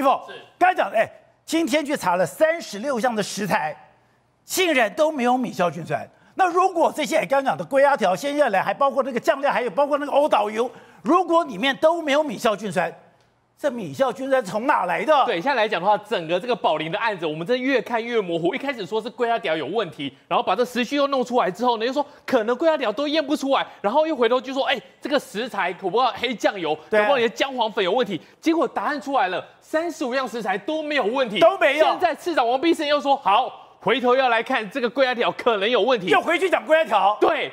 玉凤，刚才讲的，哎，今天去查了三十六项的食材，竟然都没有米硝菌酸。那如果这些刚刚讲的龟鸭条、鲜叶来，还包括那个酱料，还有包括那个欧导油，如果里面都没有米硝菌酸。这米酵菌是从哪来的？对，现在来讲的话，整个这个宝林的案子，我们这越看越模糊。一开始说是龟鸭屌有问题，然后把这时序又弄出来之后呢，又说可能龟鸭屌都验不出来，然后又回头就说，哎，这个食材可不黑酱油，可不你的姜黄粉有问题。结果答案出来了，三十五样食材都没有问题，都没有。现在市长王必胜又说，好，回头要来看这个龟鸭条可能有问题，又回去讲龟鸭条。对。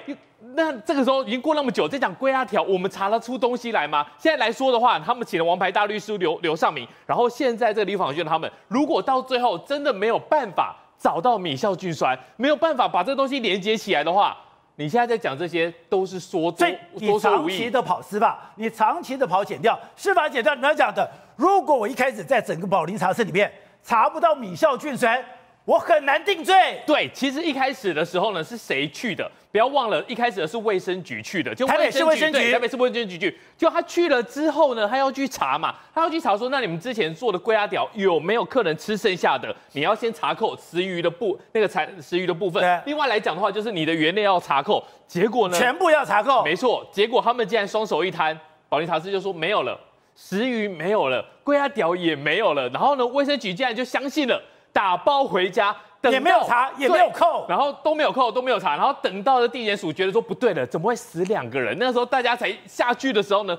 那这个时候已经过那么久，再讲龟阿条，我们查得出东西来吗？现在来说的话，他们请了王牌大律师刘刘尚明，然后现在这个李访轩他们，如果到最后真的没有办法找到米酵菌酸，没有办法把这东西连接起来的话，你现在在讲这些都是说多你长期的跑司法，你长期的跑检调，司法检掉你要讲的，如果我一开始在整个保龄茶室里面查不到米酵菌酸。我很难定罪。对，其实一开始的时候呢，是谁去的？不要忘了，一开始的是卫生局去的，就台北市卫生局，台北市卫生局去。就他去了之后呢，他要去查嘛，他要去查说，那你们之前做的龟鸭屌有没有客人吃剩下的？你要先查扣食余的部那个残食余的部分。另外来讲的话，就是你的原料要查扣。结果呢？全部要查扣。没错。结果他们竟然双手一摊，保利查斯就说没有了，食鱼没有了，龟鸭屌也没有了。然后呢，卫生局竟然就相信了。打包回家，也没有查，也没有扣，然后都没有扣，都没有查，然后等到了地检署觉得说不对了，怎么会死两个人？那时候大家才下去的时候呢，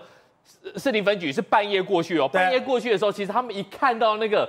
市林分局是半夜过去哦，半夜过去的时候，其实他们一看到那个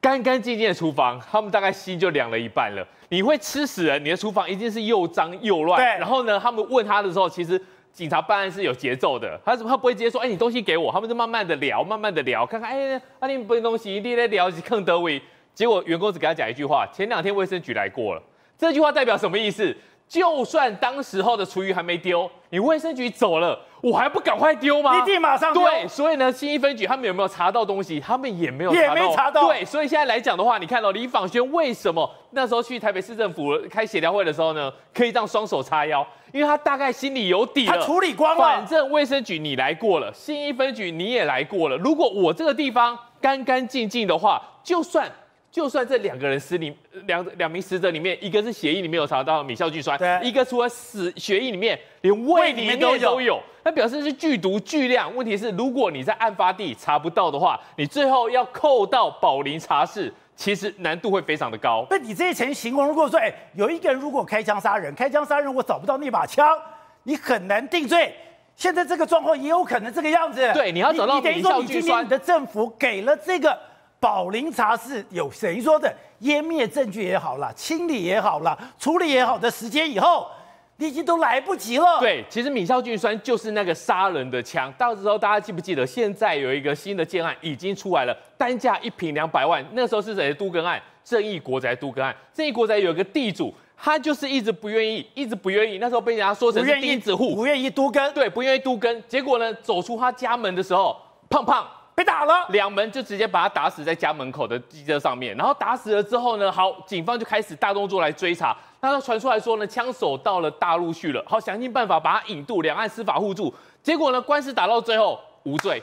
干干净净的厨房，他们大概心就凉了一半了。你会吃死人，你的厨房一定是又脏又乱。对，然后呢，他们问他的时候，其实警察办案是有节奏的，他他不会直接说，哎，你东西给我，他们就慢慢的聊，慢慢的聊，看看，哎，啊，你不东西，你在聊是坑德伟。结果员工只给他讲一句话：前两天卫生局来过了。这句话代表什么意思？就算当时候的厨余还没丢，你卫生局走了，我还不赶快丢吗？一定马上丢。对，所以呢，新一分局他们有没有查到东西？他们也没有，也没查到。对，所以现在来讲的话，你看到李访轩为什么那时候去台北市政府开协调会的时候呢，可以这样双手叉腰？因为他大概心里有底了。他处理光了。反正卫生局你来过了，新一分局你也来过了。如果我这个地方干干净净的话，就算。就算这两个人死里两两名死者里面，一个是血液里面有查到米硝聚酸，一个除了死血液里面连胃里面都有，那表示是剧毒巨量。问题是，如果你在案发地查不到的话，你最后要扣到保林查室，其实难度会非常的高。那你这一层形容，如果说，哎，有一个人如果开枪杀人，开枪杀人我找不到那把枪，你很难定罪。现在这个状况也有可能这个样子。对，你要找到米硝菌酸，你的政府给了这个。宝林茶室有谁说的？湮灭证据也好了，清理也好了，处理也好的时间以后，你已经都来不及了。对，其实米硝菌酸就是那个杀人的枪。到时候大家记不记得？现在有一个新的建案已经出来了，单价一平两百万。那时候是谁都更案？正义国宅都更案。正义国宅有一个地主，他就是一直不愿意，一直不愿意。那时候被人家说成是钉子户，不愿意都更。对，不愿意都更。结果呢，走出他家门的时候，胖胖。被打了，两门就直接把他打死在家门口的机车上面，然后打死了之后呢，好，警方就开始大动作来追查。那他传出来说呢，枪手到了大陆去了，好，想尽办法把他引渡，两岸司法互助。结果呢，官司打到最后无罪。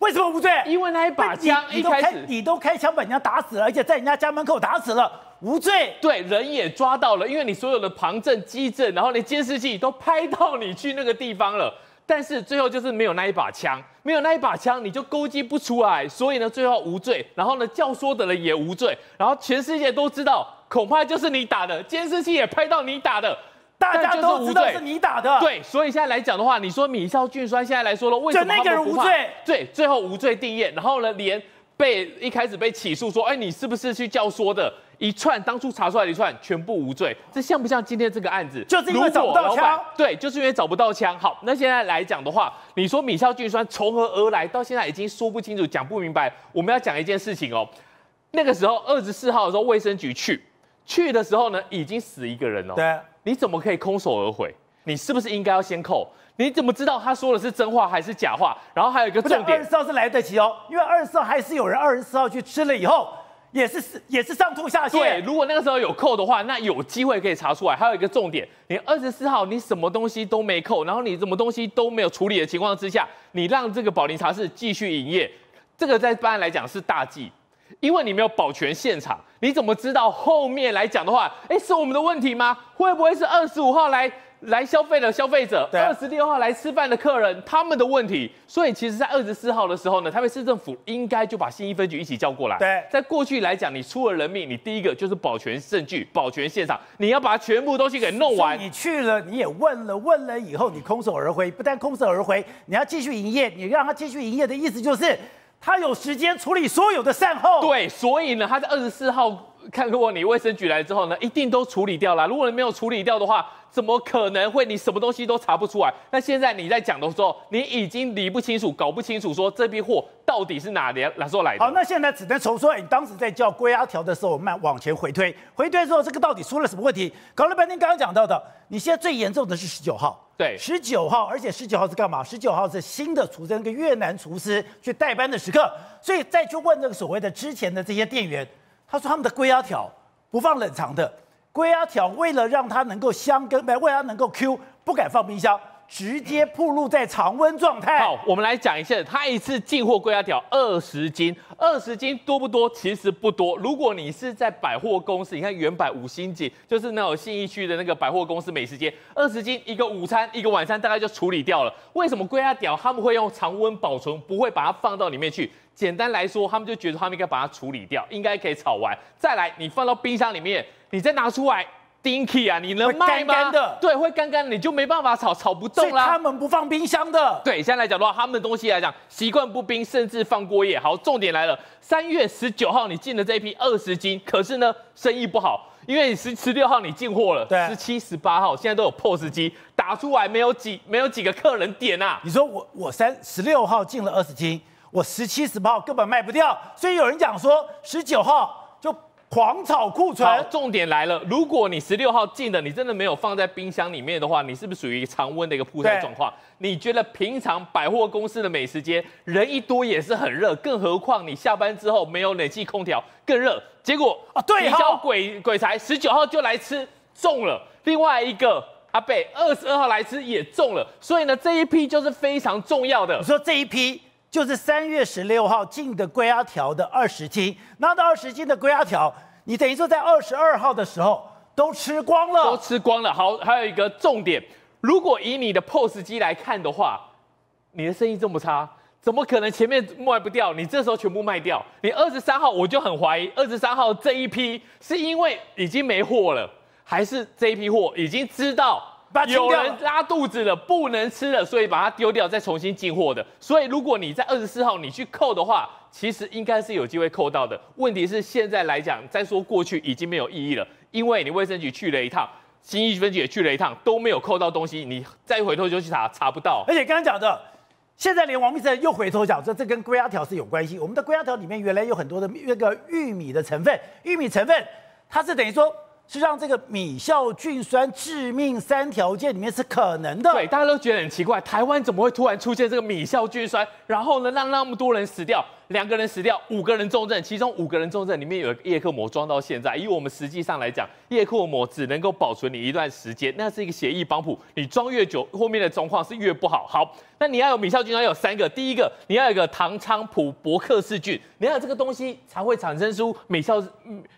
为什么无罪？因为那一把枪一开始你都开枪把人家打死了，而且在人家家门口打死了，无罪。对，人也抓到了，因为你所有的旁证、基证，然后连监视器都拍到你去那个地方了。但是最后就是没有那一把枪，没有那一把枪，你就勾稽不出来，所以呢，最后无罪。然后呢，教唆的人也无罪。然后全世界都知道，恐怕就是你打的，监视器也拍到你打的，大家都知道是你打的。对，所以现在来讲的话，你说米少俊衰现在来说了，为什么那个人无罪？对，最后无罪定验。然后呢，连被一开始被起诉说，哎，你是不是去教唆的？一串当初查出来的一串全部无罪，这像不像今天这个案子？就是因为找不到枪，对，就是因为找不到枪。好，那现在来讲的话，你说米硝菌酸从何而来？到现在已经说不清楚，讲不明白。我们要讲一件事情哦，那个时候二十四号的时候，卫生局去去的时候呢，已经死一个人哦。对，你怎么可以空手而回？你是不是应该要先扣？你怎么知道他说的是真话还是假话？然后还有一个重点，二十四号是来得及哦，因为二十四号还是有人二十四号去吃了以后。也是是也是上吐下泻。对，如果那个时候有扣的话，那有机会可以查出来。还有一个重点，你二十四号你什么东西都没扣，然后你什么东西都没有处理的情况之下，你让这个保林茶室继续营业，这个在办案来讲是大忌，因为你没有保全现场，你怎么知道后面来讲的话，哎，是我们的问题吗？会不会是二十五号来？来消费的消费者，二十六号来吃饭的客人，他们的问题。所以其实，在二十四号的时候呢，台北市政府应该就把新一分局一起叫过来。对，在过去来讲，你出了人命，你第一个就是保全证据、保全现场，你要把全部东西给弄完。你去了，你也问了，问了以后你空手而回，不但空手而回，你要继续营业，你让他继续营业的意思就是，他有时间处理所有的善后。对，所以呢，他在二十四号看如果你卫生局来之后呢，一定都处理掉了。如果你没有处理掉的话，怎么可能会？你什么东西都查不出来？那现在你在讲的时候，你已经理不清楚、搞不清楚，说这批货到底是哪年哪时候来的？好，那现在只能从说，你当时在叫归阿条的时候，我们往前回推，回推之后，这个到底出了什么问题？搞了半天，刚刚讲到的，你现在最严重的是十九号，对，十九号，而且十九号是干嘛？十九号是新的厨师，那个越南厨师去代班的时刻，所以再去问那个所谓的之前的这些店员，他说他们的龟鸭条不放冷藏的。龟鸭条为了让它能够香跟，为了能够 Q，不敢放冰箱，直接暴露在常温状态。好，我们来讲一下，他一次进货龟鸭条二十斤，二十斤多不多？其实不多。如果你是在百货公司，你看原百五星级，就是那种信义区的那个百货公司美食街，二十斤一个午餐一个晚餐大概就处理掉了。为什么龟鸭条他们会用常温保存，不会把它放到里面去？简单来说，他们就觉得他们应该把它处理掉，应该可以炒完。再来，你放到冰箱里面。你再拿出来，Dinky 啊，你能卖吗？对，会干干，你就没办法炒，炒不动啦。他们不放冰箱的。对，现在来讲的话，他们的东西来讲，习惯不冰，甚至放过夜。好，重点来了，三月十九号你进的这一批二十斤，可是呢，生意不好，因为十十六号你进货了，对，十七、十八号现在都有 POS 机打出来，没有几没有几个客人点啊。你说我我三十六号进了二十斤，我十七、十八号根本卖不掉，所以有人讲说十九号就。狂炒库存，好重点来了。如果你十六号进的，你真的没有放在冰箱里面的话，你是不是属于常温的一个铺菜状况？你觉得平常百货公司的美食街人一多也是很热，更何况你下班之后没有冷气空调更热。结果啊，对，小鬼鬼才十九号就来吃中了，另外一个阿贝二十二号来吃也中了，所以呢这一批就是非常重要的。你说这一批。就是三月十六号进的龟鸭条的二十斤，拿到二十斤的龟鸭条，你等于说在二十二号的时候都吃光了，都吃光了。好，还有一个重点，如果以你的 POS 机来看的话，你的生意这么差，怎么可能前面卖不掉？你这时候全部卖掉，你二十三号我就很怀疑，二十三号这一批是因为已经没货了，还是这一批货已经知道？有人拉肚子了，不能吃了，所以把它丢掉，再重新进货的。所以如果你在二十四号你去扣的话，其实应该是有机会扣到的。问题是现在来讲，再说过去已经没有意义了，因为你卫生局去了一趟，新一分局也去了一趟，都没有扣到东西，你再回头就去查，查不到。而且刚刚讲的，现在连王必胜又回头讲说，这跟龟鸭条是有关系。我们的龟鸭条里面原来有很多的那个玉米的成分，玉米成分它是等于说。是让这个米酵菌酸致命三条件里面是可能的。对，大家都觉得很奇怪，台湾怎么会突然出现这个米酵菌酸？然后呢，让那么多人死掉，两个人死掉，五个人重症，其中五个人重症里面有叶克膜装到现在。以我们实际上来讲，叶克膜只能够保存你一段时间，那是一个协议帮谱，你装越久，后面的状况是越不好。好，那你要有米酵菌酸有三个，第一个你要有一个唐昌普伯克氏菌，你要有这个东西才会产生出米酵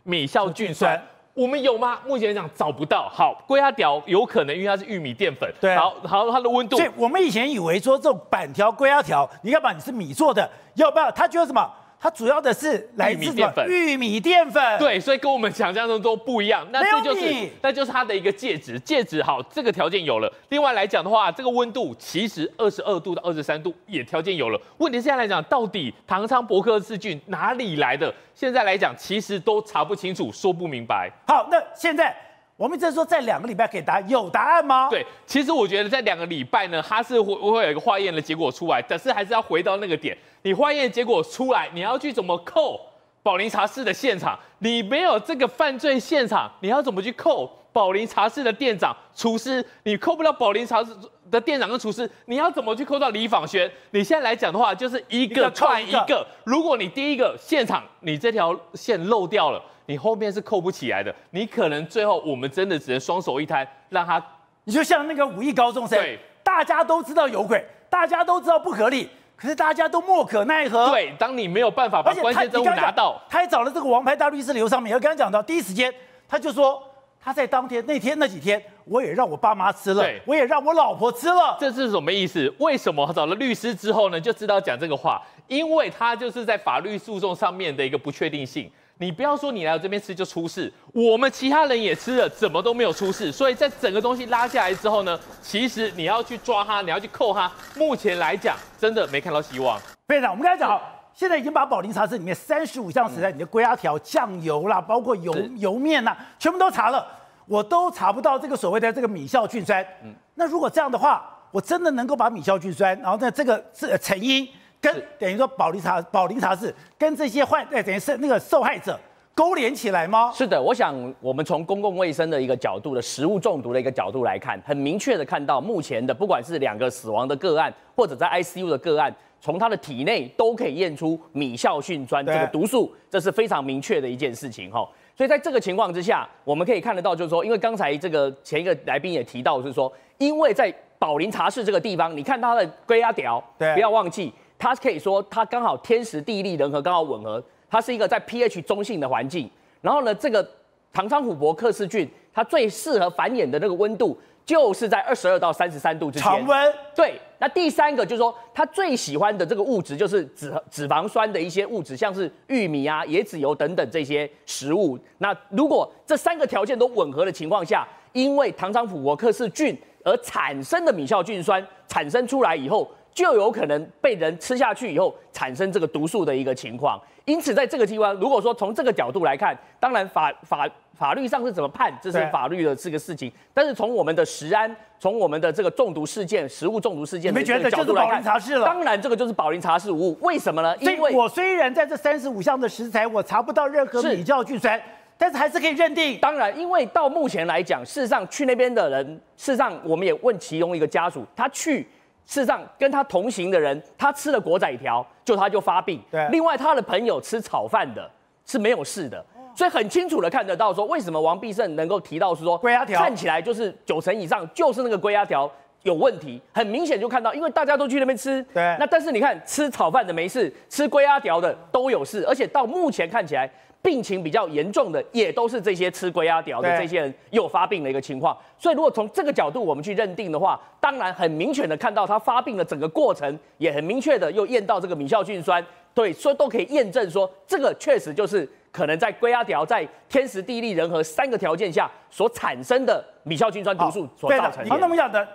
米酵菌酸。我们有吗？目前来讲找不到。好，龟鸭屌有可能，因为它是玉米淀粉。对，好，好，它的温度。所以我们以前以为说这种板条龟鸭条，你要不然你是米做的，要不要？他觉得什么？它主要的是来自淀粉，玉米淀粉。对，所以跟我们想象中都不一样。那这就是，那就是它的一个介质。介质好，这个条件有了。另外来讲的话，这个温度其实二十二度到二十三度也条件有了。问题现在来讲，到底唐昌伯克氏菌哪里来的？现在来讲，其实都查不清楚，说不明白。好，那现在。我们这说在两个礼拜可以答有答案吗？对，其实我觉得在两个礼拜呢，它是会会有一个化验的结果出来，但是还是要回到那个点，你化验结果出来，你要去怎么扣宝林茶室的现场？你没有这个犯罪现场，你要怎么去扣宝林茶室的店长、厨师？你扣不了宝林茶室的店长跟厨师，你要怎么去扣到李访轩？你现在来讲的话，就是一个串一个。如果你第一个现场你这条线漏掉了。你后面是扣不起来的，你可能最后我们真的只能双手一摊，让他，你就像那个五亿高中生，对，大家都知道有鬼，大家都知道不合理，可是大家都莫可奈何。，对，当你没有办法把关键证物拿到，他还找了这个王牌大律师刘尚明，要跟他讲到第一时间，他就说他在当天那天那几天，我也让我爸妈吃了，我也让我老婆吃了。这是什么意思？为什么找了律师之后呢，就知道讲这个话？因为他就是在法律诉讼上面的一个不确定性。你不要说你来我这边吃就出事，我们其他人也吃了，怎么都没有出事。所以在整个东西拉下来之后呢，其实你要去抓他，你要去扣他，目前来讲真的没看到希望。非常，我们刚才讲，现在已经把宝林茶室里面三十五项食材，你的龟鸭条、酱油啦，包括油油面呐，全部都查了，我都查不到这个所谓的这个米酵菌酸。嗯那如果这样的话，我真的能够把米酵菌酸，然后呢这个是呃成因跟等于说宝林茶宝林茶室跟这些患哎等于是那个受害者勾连起来吗？是的，我想我们从公共卫生的一个角度的食物中毒的一个角度来看，很明确的看到目前的不管是两个死亡的个案，或者在 ICU 的个案，从他的体内都可以验出米酵菌酸这个毒素，这是非常明确的一件事情哈。所以在这个情况之下，我们可以看得到，就是说，因为刚才这个前一个来宾也提到，是说，因为在宝林茶室这个地方，你看它的龟鸭条，对不要忘记，它可以说它刚好天时地利人和刚好吻合，它是一个在 pH 中性的环境。然后呢，这个唐昌琥珀克氏菌，它最适合繁衍的那个温度就是在二十二到三十三度之间。常温对，那第三个就是说，它最喜欢的这个物质就是脂脂肪酸的一些物质，像是玉米啊、椰子油等等这些食物。那如果这三个条件都吻合的情况下，因为唐昌琥珀克氏菌而产生的米酵菌酸产生出来以后，就有可能被人吃下去以后产生这个毒素的一个情况。因此，在这个地方，如果说从这个角度来看，当然法法法律上是怎么判，这是法律的这个事情。但是从我们的食安，从我们的这个中毒事件、食物中毒事件的你们觉得这个角度来就是宝林茶室了当然，这个就是宝林茶室无误。为什么呢？因为我虽然在这三十五项的食材我查不到任何是米酵菌酸，但是还是可以认定。当然，因为到目前来讲，事实上去那边的人，事实上我们也问其中一个家属，他去，事实上跟他同行的人，他吃了国仔条，就他就发病。对。另外他的朋友吃炒饭的是没有事的，所以很清楚的看得到说，为什么王必胜能够提到是说龟鸭条。看起来就是九成以上就是那个龟鸭条。有问题，很明显就看到，因为大家都去那边吃，对。那但是你看，吃炒饭的没事，吃龟鸭条的都有事，而且到目前看起来，病情比较严重的也都是这些吃龟鸭条的这些人又发病的一个情况。所以如果从这个角度我们去认定的话，当然很明确的看到他发病的整个过程，也很明确的又验到这个米酵菌酸，对，所以都可以验证说这个确实就是可能在龟鸭条在天时地利人和三个条件下所产生的米酵菌酸毒素所造成的，好，那我的。们讲的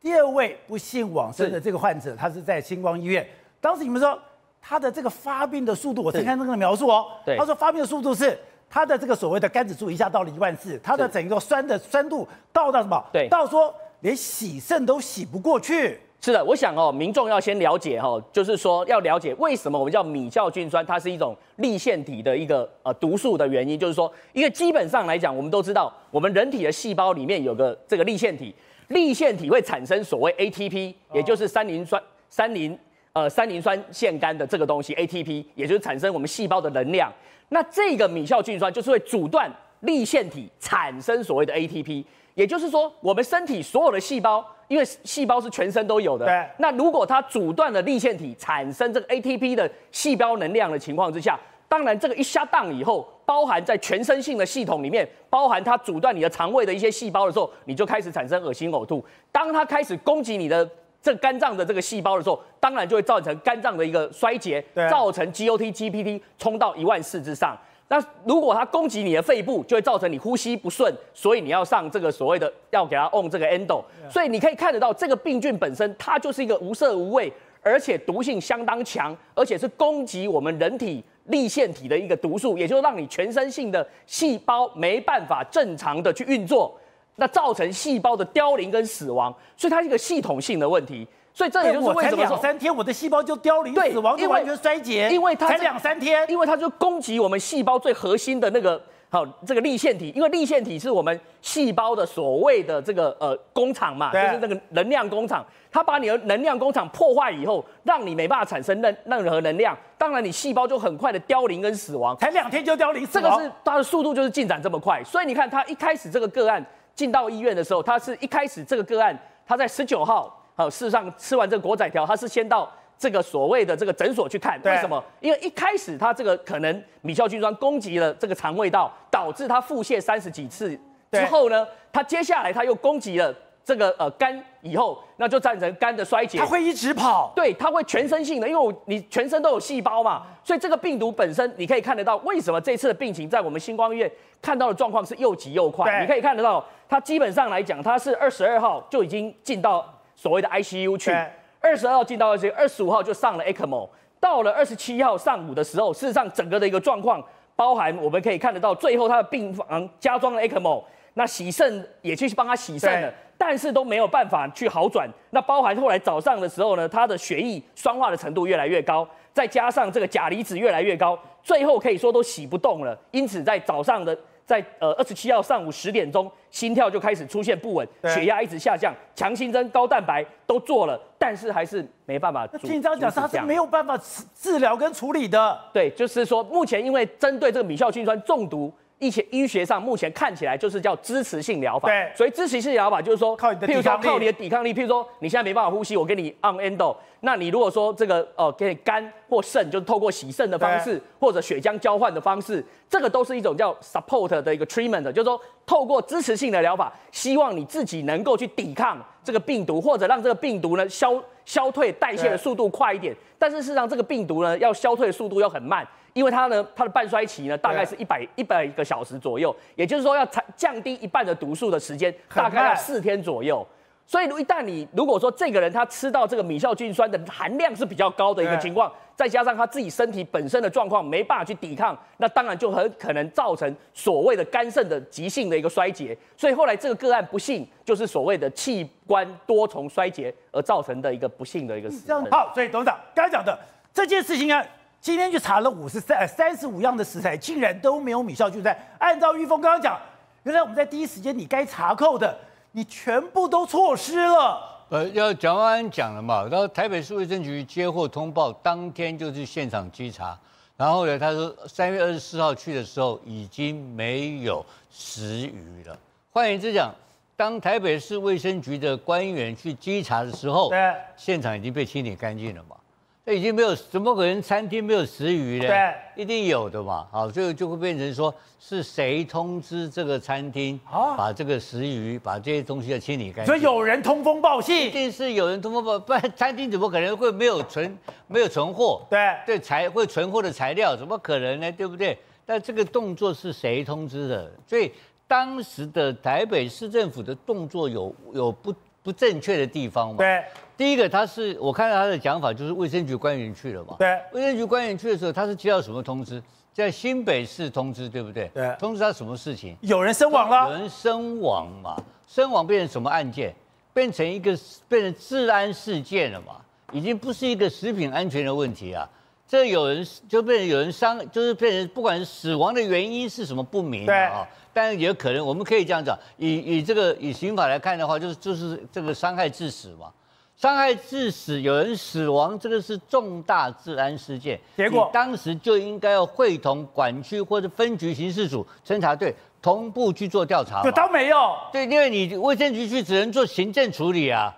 第二位不幸往生的这个患者，他是在星光医院。当时你们说他的这个发病的速度，我曾看那个描述哦，对。他说发病的速度是他的这个所谓的肝指数一下到了一万四，他的整个酸的酸度到到什么？对。到说连洗肾都洗不过去。是的，我想哦，民众要先了解哈、哦，就是说要了解为什么我们叫米酵菌酸，它是一种立腺体的一个呃毒素的原因，就是说，因为基本上来讲，我们都知道，我们人体的细胞里面有个这个立腺体，立腺体会产生所谓 ATP，也就是三磷酸三磷呃三磷酸腺苷的这个东西 ATP，也就是产生我们细胞的能量。那这个米酵菌酸就是会阻断立腺体产生所谓的 ATP，也就是说，我们身体所有的细胞，因为细胞是全身都有的，对那如果它阻断了立腺体产生这个 ATP 的细胞能量的情况之下，当然这个一下档以后，包含在全身性的系统里面，包含它阻断你的肠胃的一些细胞的时候，你就开始产生恶心呕吐。当它开始攻击你的这肝脏的这个细胞的时候，当然就会造成肝脏的一个衰竭对，造成 GOT、GPT 冲到一万四之上。那如果它攻击你的肺部，就会造成你呼吸不顺，所以你要上这个所谓的要给它 on 这个 endo。所以你可以看得到，这个病菌本身它就是一个无色无味，而且毒性相当强，而且是攻击我们人体立腺体的一个毒素，也就是让你全身性的细胞没办法正常的去运作，那造成细胞的凋零跟死亡，所以它是一个系统性的问题。所以这也就是为什么说两三天，我的细胞就凋零对死亡，就完全衰竭，因为它才两三天。因为它就攻击我们细胞最核心的那个好这个立腺体，因为立腺体是我们细胞的所谓的这个呃工厂嘛，就是那个能量工厂。它把你的能量工厂破坏以后，让你没办法产生任任何能量，当然你细胞就很快的凋零跟死亡。才两天就凋零死亡，这个是它的速度就是进展这么快，所以你看它一开始这个个案进到医院的时候，他是一开始这个个案他在十九号，好，事实上吃完这个国仔条，他是先到这个所谓的这个诊所去看，对为什么？因为一开始他这个可能米硝菌酸攻击了这个肠胃道，导致他腹泻三十几次之后呢，他接下来他又攻击了这个呃肝以后，那就造成肝的衰竭它。会一直跑。对，它会全身性的，因为你全身都有细胞嘛，所以这个病毒本身你可以看得到，为什么这次的病情在我们星光医院看到的状况是又急又快。你可以看得到，它基本上来讲，他是二十二号就已经进到所谓的 ICU 去对，二十二号进到 ICU，二十五号就上了 ECMO，到了二十七号上午的时候，事实上整个的一个状况，包含我们可以看得到，最后他的病房加装了 ECMO，那洗肾也去帮他洗肾了。但是都没有办法去好转。那包含后来早上的时候呢，他的血液酸化的程度越来越高，再加上这个钾离子越来越高，最后可以说都洗不动了。因此在早上的在呃二十七号上午十点钟，心跳就开始出现不稳，血压一直下降，强心针、高蛋白都做了，但是还是没办法。那听你这样讲，他是没有办法治治疗跟处理的。对，就是说，目前因为针对这个米硝菌酸中毒，医学医学上目前看起来就是叫支持性疗法。对所以支持性疗法就是说，靠你的譬如抵抗力说靠你的抵抗力，譬如说你现在没办法呼吸，我给你 on endo，那你如果说这个呃给你肝或肾，就是透过洗肾的方式，或者血浆交换的方式，这个都是一种叫 support 的一个 treatment，就是说透过支持性的疗法，希望你自己能够去抵抗这个病毒，或者让这个病毒呢消消退代谢的速度快一点。但是事实上，这个病毒呢要消退的速度要很慢，因为它呢它的半衰期呢大概是一百一百个小时左右，也就是说要降降低一半的毒素的时间，大概要四天左右。所以，一旦你如果说这个人他吃到这个米酵菌酸的含量是比较高的一个情况，再加上他自己身体本身的状况没办法去抵抗，那当然就很可能造成所谓的肝肾的急性的一个衰竭。所以后来这个个案不幸就是所谓的器官多重衰竭而造成的一个不幸的一个死亡。这样好，所以董事长刚才讲的这件事情啊，今天去查了五十三三十五样的食材，竟然都没有米硝菌酸。按照玉峰刚刚讲，原来我们在第一时间你该查扣的，你全部都错失了。呃，要蒋万安讲了嘛，然后台北市卫生局接获通报，当天就去现场稽查，然后呢，他说三月二十四号去的时候已经没有食鱼了。换言之讲，当台北市卫生局的官员去稽查的时候，对现场已经被清理干净了嘛。那已经没有，怎么可能餐厅没有食鱼呢？对，一定有的嘛。好，所以就会变成说是谁通知这个餐厅，啊把这个食鱼，把这些东西要清理干净。所以有人通风报信一，定是有人通风报，不然餐厅怎么可能会没有存没有存货？对对，材会存货的材料怎么可能呢？对不对？但这个动作是谁通知的？所以当时的台北市政府的动作有有不不正确的地方嘛？。对第一个，他是我看到他的讲法，就是卫生局官员去了嘛。对卫生局官员去的时候，他是接到什么通知？在新北市通知，对不对？对通知他什么事情？有人身亡了有，人身亡嘛？身亡变成什么案件？变成一个变成治安事件了嘛？已经不是一个食品安全的问题啊！这有人就变成有人伤，就是变成不管是死亡的原因是什么不明对啊，但也有可能我们可以这样讲，以以这个以刑法来看的话，就是就是这个伤害致死嘛。伤害致死，有人死亡，这个是重大治安事件。结果你当时就应该要会同管区或者分局刑事组、侦查队同步去做调查嘛。就当没有。对，因为你卫生局去只能做行政处理啊，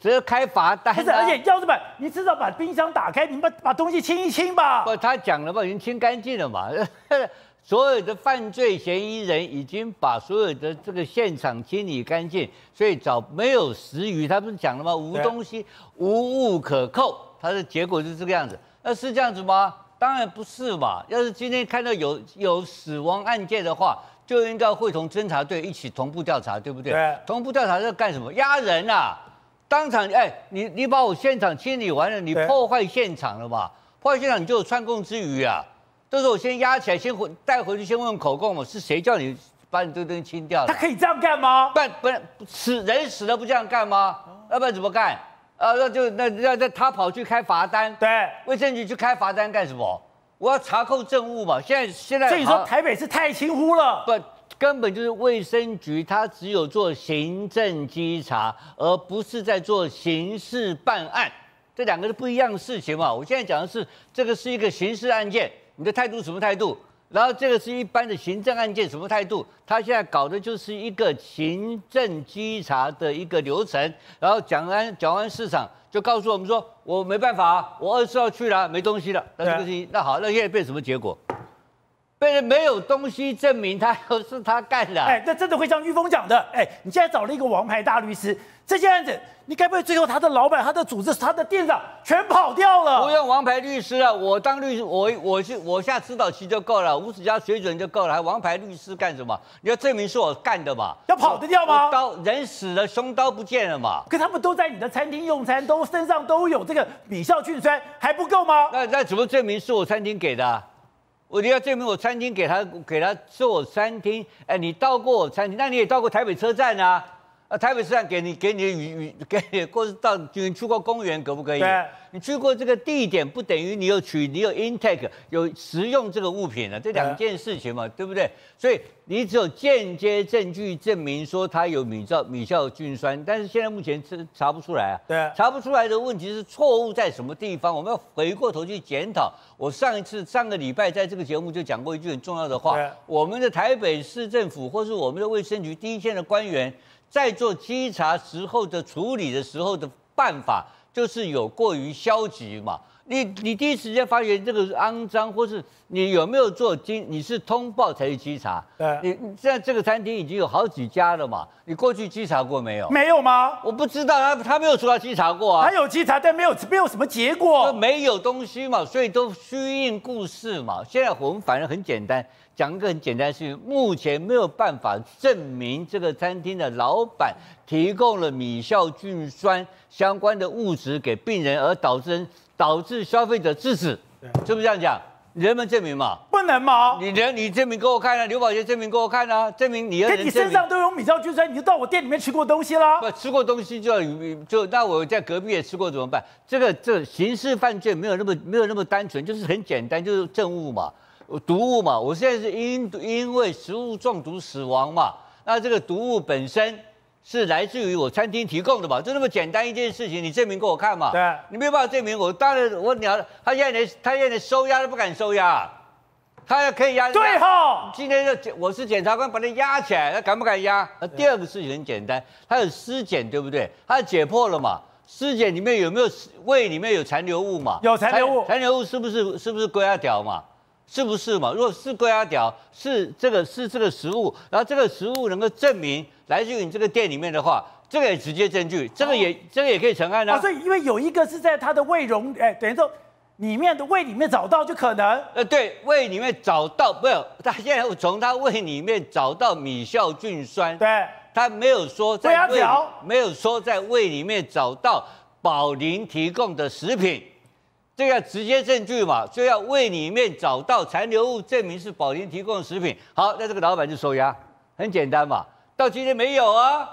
只能开罚单、啊。不是，而且要是把你至少把冰箱打开，你把把东西清一清吧。不，他讲了嘛，已经清干净了嘛。所有的犯罪嫌疑人已经把所有的这个现场清理干净，所以找没有食鱼，他不是讲了吗？无东西，无物可扣，他的结果就是这个样子。那是这样子吗？当然不是嘛。要是今天看到有有死亡案件的话，就应该会同侦查队一起同步调查，对不对？对同步调查是干什么？压人啊！当场哎，你你把我现场清理完了，你破坏现场了嘛？破坏现场你就有串供之余啊。到时候我先压起来，先回带回去，先问口供嘛，是谁叫你把你这个东西清掉的他？可以这样干吗？不然不然死人死了不这样干吗？要不然怎么干？啊，那就那那那他跑去开罚单，对，卫生局去开罚单干什么？我要查扣证物嘛。现在现在所以说台北是太轻忽了。不，根本就是卫生局，它只有做行政稽查，而不是在做刑事办案，这两个是不一样的事情嘛。我现在讲的是这个是一个刑事案件，你的态度什么态度？然后这个是一般的行政案件，什么态度？他现在搞的就是一个行政稽查的一个流程。然后蒋安蒋安市长就告诉我们说，我没办法，我二十号去了，没东西了。那这个事情，那好，那现在变什么结果？被人没有东西证明他是他干的。哎，那真的会像玉峰讲的，哎，你现在找了一个王牌大律师，这件案子，你该不会最后他的老板、他的组织、他的店长全跑掉了？不用王牌律师了，我当律师，我我去我下指导期就够了，五十家水准就够了，还王牌律师干什么？你要证明是我干的嘛？要跑得掉吗？刀人死了，凶刀不见了嘛？可他们都在你的餐厅用餐，都身上都有这个米硝菌酸，还不够吗？那那怎么证明是我餐厅给的？我就要证明我餐厅给他给他做餐厅，哎，你到过我餐厅，那你也到过台北车站啊？啊，台北车站给你给你的雨雨给你过到你去过公园可不可以？你去过这个地点，不等于你有取你有 intake 有食用这个物品了，这两件事情嘛，对不对？所以你只有间接证据证明说它有米酵米酵菌酸，但是现在目前是查不出来啊。对。查不出来的问题是错误在什么地方？我们要回过头去检讨。我上一次上个礼拜在这个节目就讲过一句很重要的话：我们的台北市政府或是我们的卫生局第一线的官员，在做稽查时候的处理的时候的办法。就是有过于消极嘛？你你第一时间发现这个肮脏，或是你有没有做经？你是通报才去稽查？对，你现在这个餐厅已经有好几家了嘛？你过去稽查过没有？没有吗？我不知道，他他没有说他稽查过啊。他有稽查，但没有没有什么结果，没有东西嘛，所以都虚应故事嘛。现在我们反正很简单，讲一个很简单的事情，目前没有办法证明这个餐厅的老板提供了米酵菌酸。相关的物质给病人，而导致导致消费者致死，是不是这样讲？你能不能证明嘛？不能吗？你能你证明给我看啊？刘宝杰证明给我看啊？证明你。跟你身上都有米酵菌酸，你就到我店里面吃过东西啦？不吃过东西就要就那我在隔壁也吃过怎么办？这个这刑事犯罪没有那么没有那么单纯，就是很简单，就是证物嘛，毒物嘛。我现在是因因为食物中毒死亡嘛，那这个毒物本身。是来自于我餐厅提供的嘛？就那么简单一件事情，你证明给我看嘛？对，你没有办法证明，我当然我你要他现在连他现在连收押都不敢收押，他要可以押。对哈，今天就我是检察官，把他押起来，他敢不敢押？那第二个事情很简单，他有尸检对不对？他解剖了嘛？尸检里面有没有胃里面有残留物嘛？有残留物，残留物是不是是不是龟阿条嘛？是不是嘛？如果是龟鸭屌，是这个是这个食物，然后这个食物能够证明来自于你这个店里面的话，这个也直接证据，这个也这个也可以成案啊。所以因为有一个是在他的胃容，哎，等于说里面的胃里面找到就可能。呃，对，胃里面找到没有？他现在从他胃里面找到米酵菌酸，对，他没有说在胃，没有说在胃里面找到宝林提供的食品。这要直接证据嘛，就要胃里面找到残留物，证明是宝林提供的食品。好，那这个老板就收押，很简单嘛。到今天没有啊，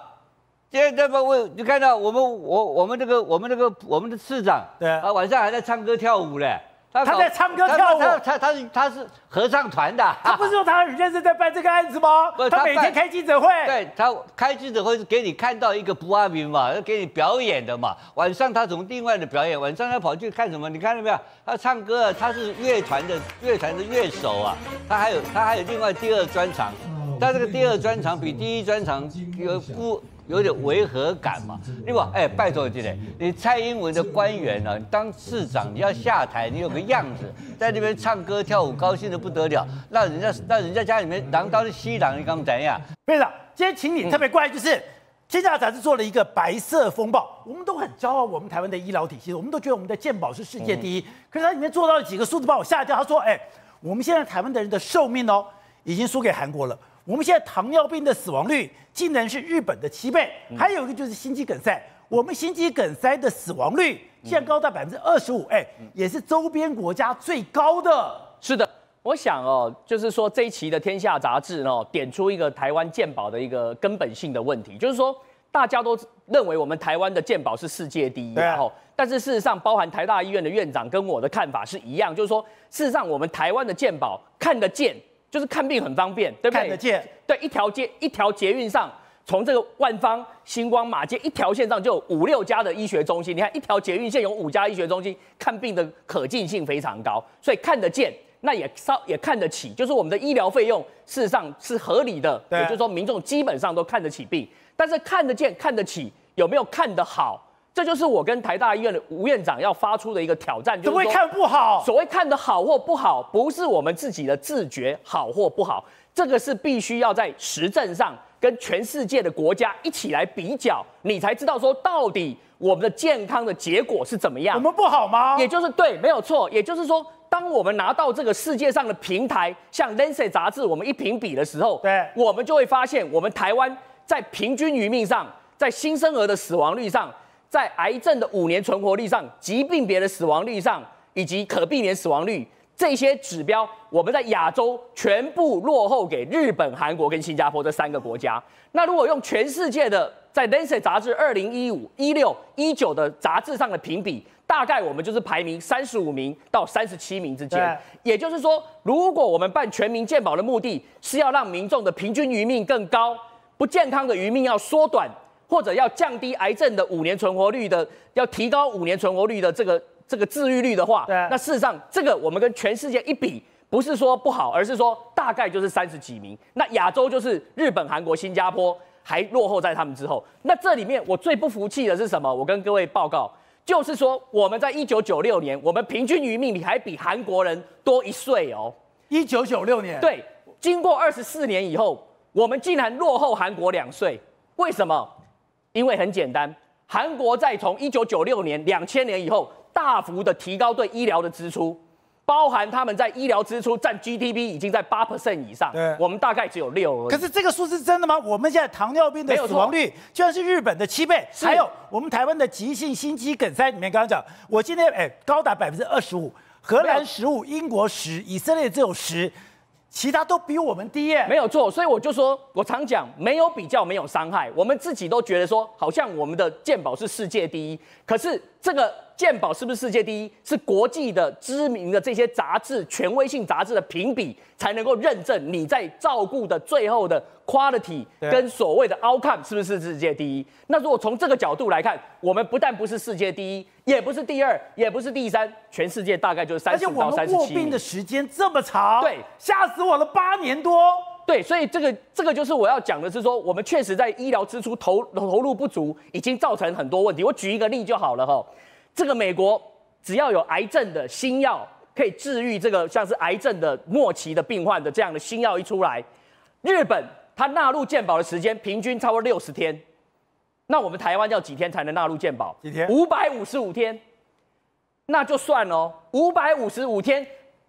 今天这么问，你看到我们我我们这个我们这个我们的市长，对啊，晚上还在唱歌跳舞嘞。他在唱歌跳舞，他他他是他是合唱团的。他不是说他很认真在办这个案子吗？他每天开记者会。对他开记者会是给你看到一个不阿明嘛，要给你表演的嘛。晚上他从另外的表演，晚上他跑去看什么？你看到没有？他唱歌，他是乐团的乐团的乐手啊。他还有他还有另外第二专场，他这个第二专场比第一专场有不？有点违和感嘛？另外？哎，拜托你嘞，你蔡英文的官员呢？当市长你要下台，你有个样子，在那边唱歌跳舞，高兴的不得了。那人家那人家家里面狼刀是西狼，你敢怎样？院长，今天请你特别怪，就是《天下杂志》做了一个白色风暴，我们都很骄傲，我们台湾的医疗体系，我们都觉得我们的健保是世界第一。可是它里面做到了几个数字把我吓掉，他说：“哎，我们现在台湾的人的寿命哦，已经输给韩国了。”我们现在糖尿病的死亡率竟然是日本的七倍，还有一个就是心肌梗塞，我们心肌梗塞的死亡率现在高达百分之二十五，哎，也是周边国家最高的。是的，我想哦，就是说这一期的《天下》杂志哦，点出一个台湾健保的一个根本性的问题，就是说大家都认为我们台湾的健保是世界第一，然后，但是事实上，包含台大医院的院长跟我的看法是一样，就是说事实上我们台湾的健保看得见。就是看病很方便，对不对？看得见。对，一条街一条捷运上，从这个万方、星光、马街一条线上就有五六家的医学中心。你看，一条捷运线有五家医学中心，看病的可进性非常高，所以看得见。那也稍也看得起，就是我们的医疗费用事实上是合理的，对也就是说民众基本上都看得起病，但是看得见、看得起有没有看得好，这就是我跟台大医院的吴院长要发出的一个挑战，就是说怎么会看不好？所谓看的好或不好，不是我们自己的自觉好或不好，这个是必须要在实证上跟全世界的国家一起来比较，你才知道说到底我们的健康的结果是怎么样我。们不好吗？也就是对，没有错。也就是说，当我们拿到这个世界上的平台，像《Lancet》杂志，我们一评比的时候，对我们就会发现，我们台湾在平均余命上，在新生儿的死亡率上，在癌症的五年存活率上，疾病别的死亡率上，以及可避免死亡率这些指标，我们在亚洲全部落后给日本、韩国跟新加坡这三个国家。那如果用全世界的在《Lancet》杂志二零一五、一六、一九的杂志上的评比，大概我们就是排名三十五名到三十七名之间。也就是说，如果我们办全民健保的目的是要让民众的平均余命更高，不健康的余命要缩短，或者要降低癌症的五年存活率的，要提高五年存活率的这个这个治愈率的话，对那事实上这个我们跟全世界一比。不是说不好，而是说大概就是三十几名。那亚洲就是日本、韩国、新加坡还落后在他们之后。那这里面我最不服气的是什么？我跟各位报告，就是说我们在一九九六年，我们平均余命里还比韩国人多一岁哦。一九九六年，，对，经过二十四年以后，我们竟然落后韩国两岁，为什么？因为很简单，韩国在从一九九六年、两千年以后，大幅的提高对医疗的支出，包含他们在医疗支出占 GDP 已经在八 percent 以上对，我们大概只有六。可是这个数字真的吗？我们现在糖尿病的死亡率居然是日本的七倍，是还有我们台湾的急性心肌梗塞里面刚刚讲，我今天哎高达百分之二十五，荷兰十五，英国十，以色列只有十，其他都比我们低耶。没有错，所以我就说，我常讲，没有比较，没有伤害。我们自己都觉得说，好像我们的鉴宝是世界第一，可是这个健保是不是世界第一，是国际的知名的这些杂志、权威性杂志的评比才能够认证你在照顾的最后的 quality 跟所谓的 outcome 是不是世界第一。那如果从这个角度来看，我们不但不是世界第一，也不是第二，也不是第三，全世界大概就是而且我三十到三们卧病十七名的时间这么长，对，吓死我了，八年多。对，所以这个这个就是我要讲的是说，我们确实在医疗支出投投入不足，已经造成很多问题。我举一个例就好了哈，这个美国只要有癌症的新药可以治愈这个像是癌症的末期的病患的这样的新药一出来，日本它纳入健保的时间平均超过六十天，那我们台湾要几天才能纳入健保？几天五百五十五天。那就算哦，五百五十五天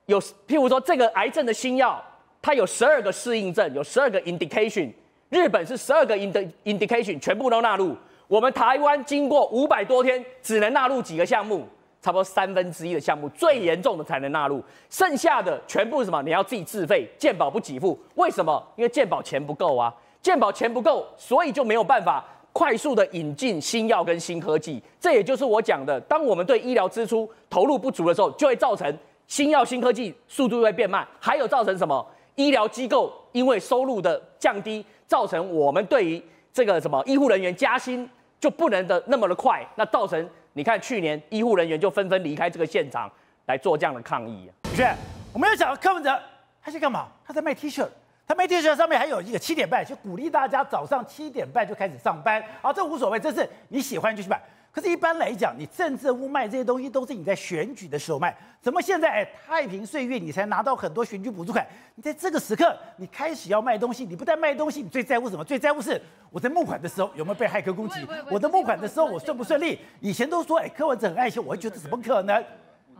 有，譬如说这个癌症的新药，它有十二个适应症，有十二个 indication，日本是十二个 ind indication 全部都纳入，我们台湾经过五百多天，只能纳入几个项目，差不多三分之一的项目，最严重的才能纳入，剩下的全部是什么？你要自己自费，健保不给付，为什么？因为健保钱不够啊，健保钱不够，所以就没有办法。快速的引进新药跟新科技，这也就是我讲的，当我们对医疗支出投入不足的时候，就会造成新药新科技速度会变慢，还有造成什么？医疗机构因为收入的降低，造成我们对于这个什么医护人员加薪就不能的那么的快，那造成你看去年医护人员就纷纷离开这个现场来做这样的抗议啊。不是，我们要讲柯文哲他在干嘛？他在卖 T 恤。他卖 T 恤上面还有一个七点半，就鼓励大家早上七点半就开始上班。啊，这无所谓，这是你喜欢就去买。可是，一般来讲，你政治人物卖这些东西都是你在选举的时候卖。怎么现在哎太平岁月你才拿到很多选举补助款？你在这个时刻你开始要卖东西，你不但卖东西，你最在乎什么？最在乎是我在募款的时候有没有被骇客攻击？我的募款的时候我顺不顺利？以前都说哎柯文哲很爱钱，我会觉得怎么可能？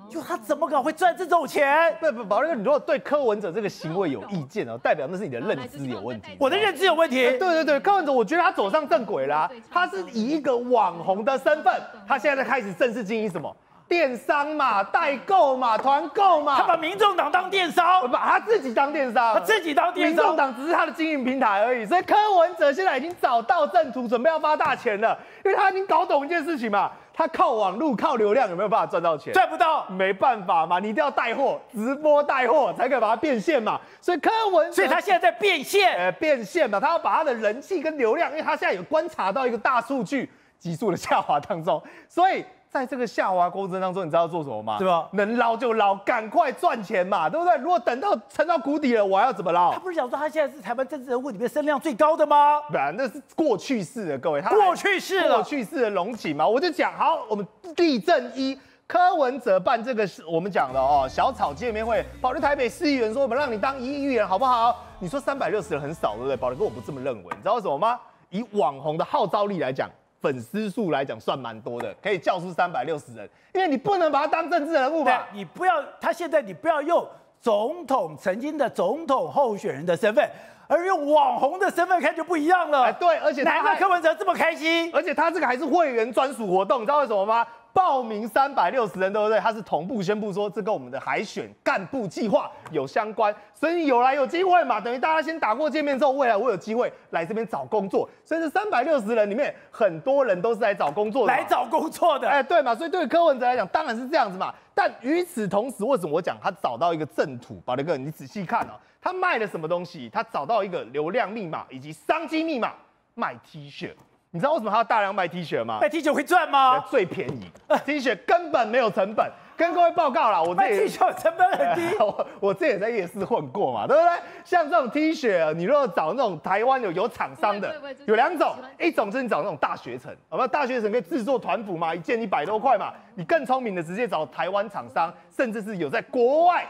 就他怎么可能会赚这种钱？不不，宝瑞哥，你如果对柯文哲这个行为有意见哦，代表那是你的认知有问题。我的认知有问题。对对对，柯文哲，我觉得他走上正轨啦、他是以一个网红的身份，他现在在开始正式经营什么？电商嘛、代购嘛、团购嘛，他把民众党当电商，把他自己当电商，他自己当电商。民众党只是他的经营平台而已。所以柯文哲现在已经找到正途，准备要发大钱了，因为他已经搞懂一件事情嘛，他靠网络、靠流量有没有办法赚到钱？赚不到，没办法嘛，你一定要带货，直播带货才可以把它变现嘛。所以柯文，所以他现在在变现。呃变现嘛，他要把他的人气跟流量，因为他现在有观察到一个大数据急速的下滑当中，所以在这个下滑过程当中，你知道做什么吗？对吧能捞就捞，赶快赚钱嘛，对不对？如果等到沉到谷底了，我还要怎么捞他？不是讲说他现在是台湾政治人物里面声量最高的吗？不然那是过去式的，各位，他过去式了过去式的龙井嘛，我就讲好，我们地震一。柯文哲办这个是我们讲的哦，小草见面会，跑去台北市议员说我们让你当一亿议员好不好？你说三百六十人很少，对不对？宝德哥我不这么认为，你知道为什么吗？以网红的号召力来讲，粉丝数来讲算蛮多的，可以叫出三百六十人，因为你不能把他当政治人物吧？你不要，他现在你不要用总统曾经的总统候选人的身份，而用网红的身份看就不一样了。哎对而且难怪柯文哲这么开心。而且他这个还是会员专属活动，你知道为什么吗？报名三百六十人，对不对？他是同步宣布说，这跟我们的海选干部计划有相关，所以有来有机会嘛，等于大家先打过见面之后，未来我有机会来这边找工作，所以这三百六十人里面，很多人都是来找工作的，来找工作的，哎，对嘛，所以对柯文哲来讲，当然是这样子嘛。但与此同时，为什么我讲他找到一个正途？宝德哥，你仔细看哦，他卖了什么东西？他找到一个流量密码以及商机密码，卖 T 恤。你知道为什么他要大量卖 T 恤吗？卖 T 恤会赚吗？最便宜，T 恤根本没有成本。跟各位报告啦，我这卖 T 恤成本很低。我我这也在夜市混过嘛，对不对？像这种 T 恤，你如果找那种台湾有有厂商的有两种，一种是你找那种大学城，好吧？大学城可以制作团服嘛，一件一百多块嘛。你更聪明的，直接找台湾厂商，甚至是有在国外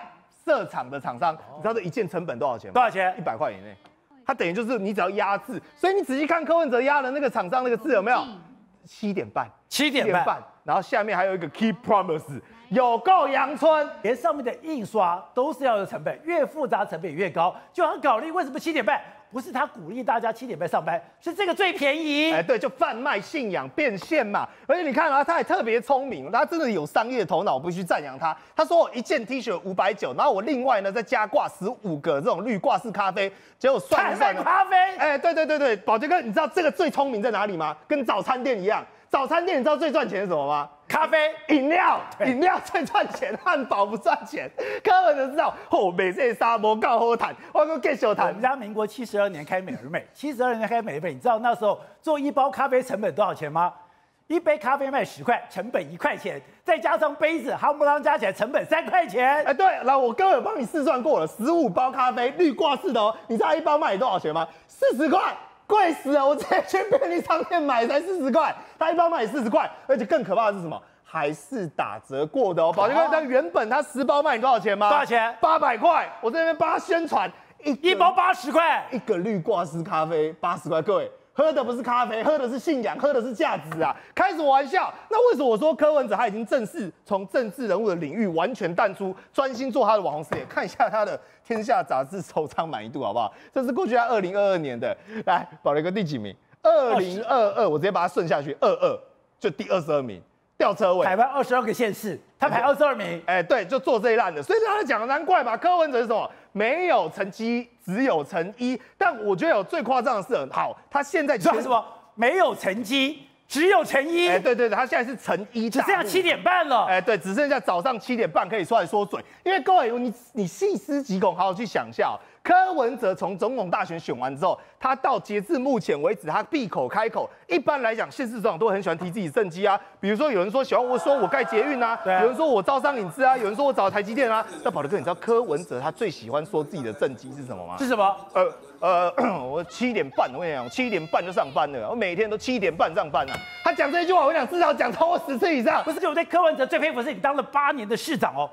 设厂的厂商。你知道这一件成本多少钱吗？多少钱一百块以内。它等于就是你只要压字，所以你仔细看柯文哲压的那个厂商那个字有没有？七点半，七点半然后下面还有一个 Key Promise，有够阳春。连上面的印刷都是要有成本，越复杂成本越高。就很搞定为什么七点半不是他鼓励大家七点半上班，是这个最便宜。哎，对，就贩卖信仰变现嘛。而且你看啊，他还特别聪明，他真的有商业头脑，我必须赞扬他。他说我一件 T 恤五百九，然后我另外呢再加挂十五个这种绿挂式咖啡，结果算太一算呢，咖啡，哎，对对对对，宝杰哥，你知道这个最聪明在哪里吗？跟早餐店一样，早餐店你知道最赚钱是什么吗？咖啡饮料，饮料最赚钱，汉堡不赚钱。柯文哲知道，哦，每次沙漠告好谈，我个更小我谈们。家民国七十二年开美而美，七十二年开美而美，你知道那时候做一包咖啡成本多少钱吗？一杯咖啡卖十块，成本一块钱，再加上杯子、夯不啷加起来成本三块钱。哎，对，然后我刚刚有帮你试算过了，十五包咖啡绿挂式的哦，你知道一包卖多少钱吗？四十块，贵死了！我直接去便利商店买才四十块，他一包卖四十块，而且更可怕的是什么？还是打折过的哦。宝泉哥，那原本他十包卖你多少钱吗？多少钱八百块，我在那边帮他宣传，一一包八十块，一个绿挂式咖啡八十块，各位喝的不是咖啡，喝的是信仰，喝的是价值啊！开什么玩笑？那为什么我说柯文哲他已经正式从政治人物的领域完全淡出，专心做他的网红事业？看一下他的《天下》杂志收藏满意度好不好？这是过去他二零二二年的，来保了一个第几名？二零二二，我直接把它顺下去，二二就第二十二名，吊车尾。台湾二十二个县市，他排二十二名。哎，对，就做这一烂的，所以大家讲难怪吧？柯文哲是什么？没有成绩，只有成一。但我觉得有最夸张的是，好，他现在就是什？么？没有成绩，只有成一，哎，对对对，他现在是成一，只剩下七。点半了。哎，对，只剩下早上七点半可以出来说嘴。因为各位，你你细思极恐，好好去想一下、哦，柯文哲从总统大选选完之后，他到截至目前为止，他闭口开口，一般来讲，县市长都很喜欢提自己政绩啊，比如说有人说喜欢我说我盖捷运啊，啊有人说我招商引资啊，有人说我找台积电啊。那宝德哥，你知道柯文哲他最喜欢说自己的政绩是什么吗？是什么？呃呃，我七点半，我跟你讲，七点半就上班了，我每天都七点半上班啊。他讲这一句话，我讲至少讲超过十次以上。不是，我对柯文哲最佩服是你当了八年的市长哦，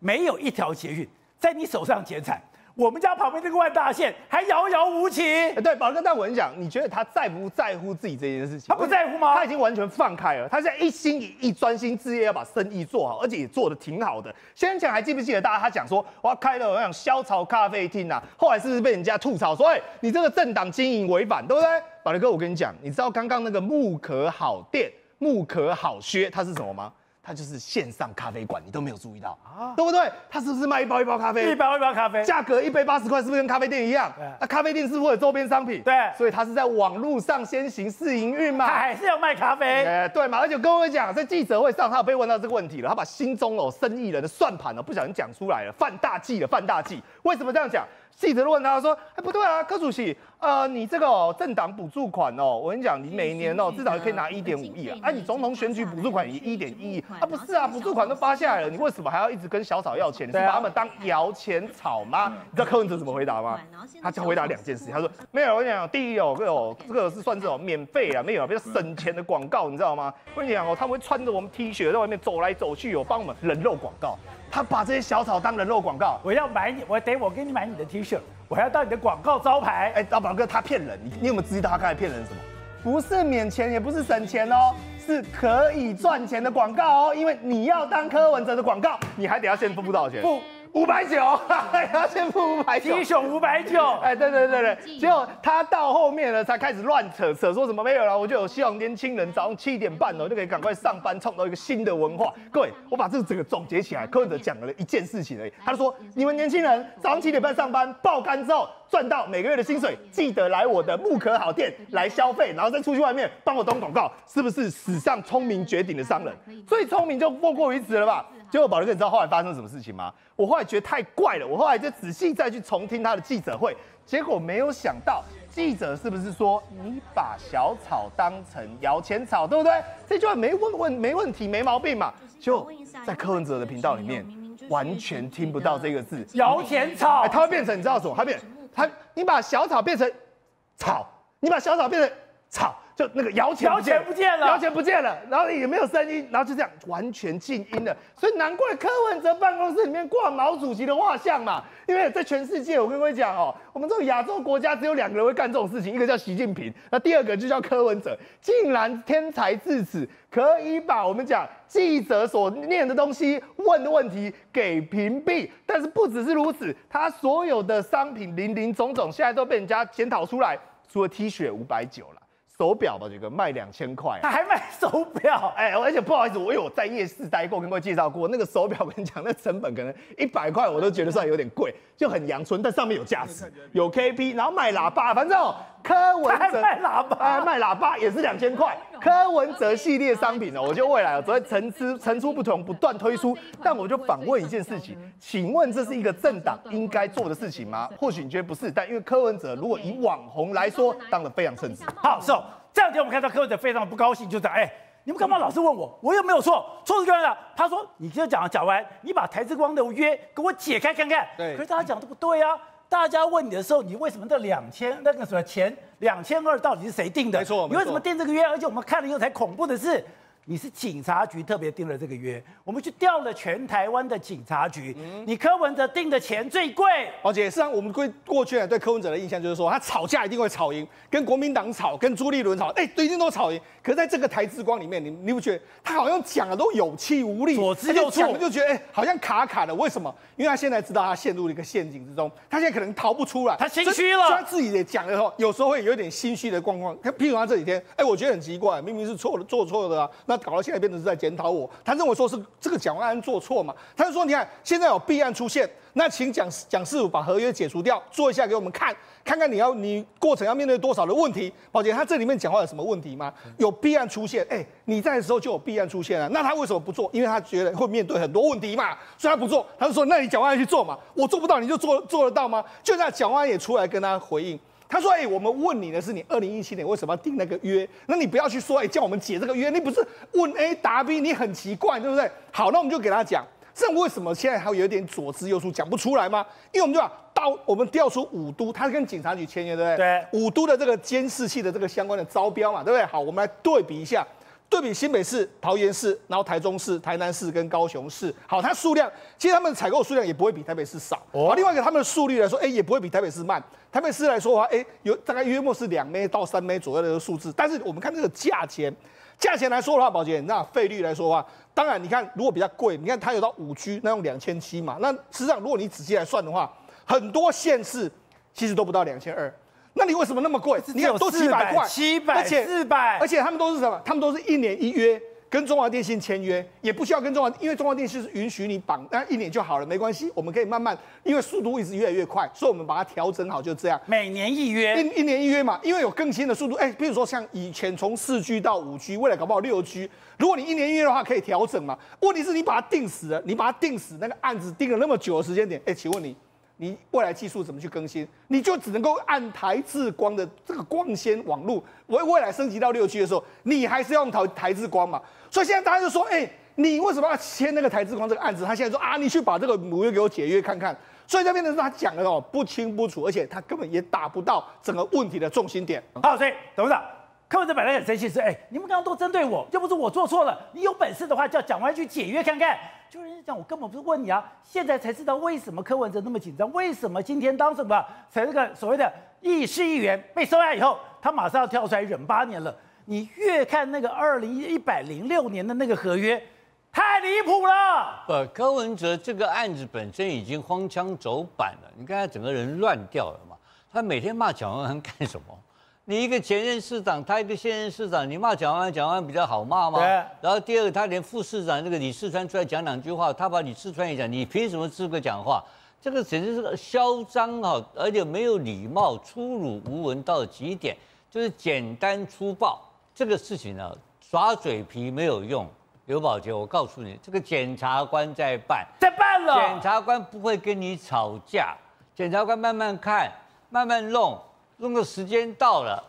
没有一条捷运在你手上减产，我们家旁边这个万大线还遥遥无期。哎对，宝哥，但我跟你讲，你觉得他在不在乎自己这件事情？他不在乎吗他已经完全放开了，他现在一心一意专心致业要把生意做好，而且也做得挺好的。先前还记不记得大家他讲说我要开了我想萧朝咖啡厅啊，后来是不是被人家吐槽说，哎，你这个政党经营违反，对不对？宝哥哥，我跟你讲，你知道刚刚那个木可好店、木可好靴它是什么吗？它就是线上咖啡馆，你都没有注意到啊，对不对？它是不是卖一包一包咖啡？一包一包咖啡，价格一杯八十块，是不是跟咖啡店一样对？那咖啡店是不是有周边商品？对所以它是在网络上先行试营运嘛他。还是要卖咖啡。哎，对嘛，而且跟我讲，在记者会上，他有被问到这个问题了，他把心中哦生意人的算盘哦不小心讲出来了，犯大忌了，犯大忌。为什么这样讲？记者就问他说：“哎，不对啊，柯主席，呃，你这个哦政党补助款哦，我跟你讲，你每年哦至少可以拿一点五亿啊，啊，你总统选举补助款也一点一亿啊，不是啊，补助款都发下来了，你为什么还要一直跟小草要钱？你是把他们当摇钱草吗？你知道柯文哲怎么回答吗？他就回答两件事，他说没有，我跟你讲，第一哦，这个这个是算这种免费啊，没有比较省钱的广告，你知道吗？我跟你讲哦，他们会穿着我们 T 恤在外面走来走去，有帮我们人肉广告，他把这些小草当人肉广告。我要买你，我等我给你买你的 T 恤，我还要当你的广告招牌。哎，大宝哥他骗人，你你有没有知道他刚才骗人什么？不是免钱，也不是省钱哦，是可以赚钱的广告哦。因为你要当柯文哲的广告，你还得要先付多少钱？付五百九，要先付五百九。英雄五百九，哎，对对对对，结果他到后面呢，才开始乱扯扯，说什么没有了，我就有希望年轻人早上七点半哦就可以赶快上班，创造一个新的文化。各位，我把这个整个总结起来，柯文哲讲了一件事情而已，他就说你们年轻人早上七点半上班，爆肝之后赚到每个月的薪水，记得来我的木可好店来消费，然后再出去外面帮我登广告，是不是史上聪明绝顶的商人？最聪明就莫过于此了吧？结果宝哥，你知道后来发生什么事情吗？我后来觉得太怪了，我后来就仔细再去重听他的记者会，结果没有想到记者是不是说你把小草当成摇钱草，对不对？这句话没问问没问题，没毛病嘛。就在柯文哲的频道里面，完全听不到这个字，摇钱草哎，。它会变成你知道什么？它变它你把小草变成草，你把小草变成草，就那个摇钱摇钱不见了摇钱不见了，然后也没有声音，然后就这样完全静音了。所以难怪柯文哲办公室里面挂毛主席的画像嘛，因为在全世界，我跟各位讲哦，我们这种亚洲国家只有两个人会干这种事情，一个叫习近平，那第二个就叫柯文哲，竟然天才至此，可以把我们讲记者所念的东西、问的问题给屏蔽。但是不只是如此，他所有的商品林林总总，现在都被人家检讨出来，除了 T 恤五百九了，手表吧这个卖两千块啊、他还卖手表，哎，而且不好意思，我有在夜市待过，跟各位介绍过？那个手表，我跟你讲，那成本可能一百块我都觉得算有点贵，就很阳春，但上面有价值，有 KP，然后卖喇叭，反正哦柯文哲卖喇叭哎卖喇叭也是两千块。柯文哲系列商品呢，我就未来哦只会层出层出不穷，不断推出。但我就反问一件事情，请问这是一个政党应该做的事情吗？或许你觉得不是，但因为柯文哲如果以网红来说，当然非常称职。好，so 这两天我们看到柯文哲非常的不高兴，就讲，哎，你们干嘛老是问我？我又没有错，错是干嘛？他说，你今天讲讲完，你把台之光的约给我解开看看。对可是大家讲的不对啊。大家问你的时候，你为什么这两千那个什么钱两千二到底是谁定的？没错你为什么定这个约？而且我们看了以后才恐怖的是，你是警察局特别定了这个约，我们去调了全台湾的警察局，嗯你柯文哲定的钱最贵。而且，事实上，我们过过去呢对柯文哲的印象就是说，他吵架一定会吵赢，跟国民党吵，跟朱立伦吵，哎、对，一定都吵赢。可是在这个台之光里面，你你不觉得他好像讲的都有气无力，左支右而且讲绌就觉得哎、好像卡卡的。为什么？因为他现在知道他陷入了一个陷阱之中，他现在可能逃不出来。他心虚了他自己也讲了后，有时候会有一点心虚的状况。他譬如他这几天，哎、我觉得很奇怪，明明是错的，做错的啊，那搞到现在变成是在检讨我。他认为说是这个蒋万安做错嘛，他就说你看现在有弊案出现，那请蒋蒋师傅把合约解除掉，做一下给我们看，看看你要你过程要面对多少的问题。宝姐，他这里面讲话有什么问题吗？有弊案出现，哎、你在的时候就有弊案出现了，那他为什么不做？因为他觉得会面对很多问题嘛，所以他不做。他就说，那你蒋万安去做嘛，我做不到，你就做做得到吗？就那蒋万安也出来跟他回应。他说：“哎、我们问你的是你二零一七年为什么要定那个约？那你不要去说，哎、叫我们解这个约，你不是问 A 答 B，你很奇怪，对不对？好，那我们就给他讲，这为什么现在还有点左支右绌，讲不出来吗？因为我们就把到我们调出五都，他跟警察局签约，对不对？对五都的这个监视器的这个相关的招标嘛，对不对？好，我们来对比一下。”对比新北市、桃园市，然后台中市、台南市跟高雄市，好，它数量其实他们的采购数量也不会比台北市少。哦，另外一个他们的速率来说，哎，也不会比台北市慢。台北市来说的话，哎，有大概约莫是两枚到三枚左右的这个数字。但是我们看这个价钱，价钱来说的话，宝姐，那费率来说的话，当然你看如果比较贵，你看它有到五 G 那用两千七嘛，那实际上如果你仔细来算的话，很多县市其实都不到两千二。那你为什么那么贵？你看都七百块，700而且400而且他们都是什么？他们都是一年一约，跟中华电信签约，也不需要跟中华，因为中华电信是允许你绑，那一年就好了，没关系，我们可以慢慢，因为速度一直越来越快，所以我们把它调整好，就这样。每年一约，一一年一约嘛，因为有更新的速度，哎、比如说像以前从四 G 到五 G，未来搞不好六 G，如果你一年一约的话，可以调整嘛。问题是你把它定死了，你把它定死，那个案子定了那么久的时间点，哎、请问你你未来技术怎么去更新？你就只能够按台智光的这个光纤网络，未未来升级到六 G 的时候，你还是要用台台智光嘛。所以现在大家就说，哎，你为什么要签那个台智光这个案子？他现在说啊，你去把这个母约给我解约看看。所以这变成是他讲的哦不清不楚，而且他根本也打不到整个问题的重心点。好，所以董事长。柯文哲本来很生气，说哎，你们刚刚都针对我，又不是我做错了。你有本事的话，叫蒋万去解约看看。就人家讲，我根本不是问你啊，现在才知道为什么柯文哲那么紧张，为什么今天当什么才这个所谓的议事议员被收押以后，他马上要跳出来忍八年了。你越看那个二零一百零六年的那个合约，太离谱了。不，柯文哲这个案子本身已经荒腔走板了，你看他整个人乱掉了嘛。他每天骂蒋万安干什么？你一个前任市长，他一个现任市长，你骂蒋万安，蒋万安比较好骂吗？然后第二个，他连副市长那个李世川出来讲两句话，他把李世川也讲，你凭什么资格讲话？这个简直是个嚣张啊，而且没有礼貌，粗鲁无闻到极点，就是简单粗暴。这个事情呢，耍嘴皮没有用。刘宝杰，我告诉你，这个检察官在办，在办了。检察官不会跟你吵架，检察官慢慢看，慢慢弄。弄个时间到了，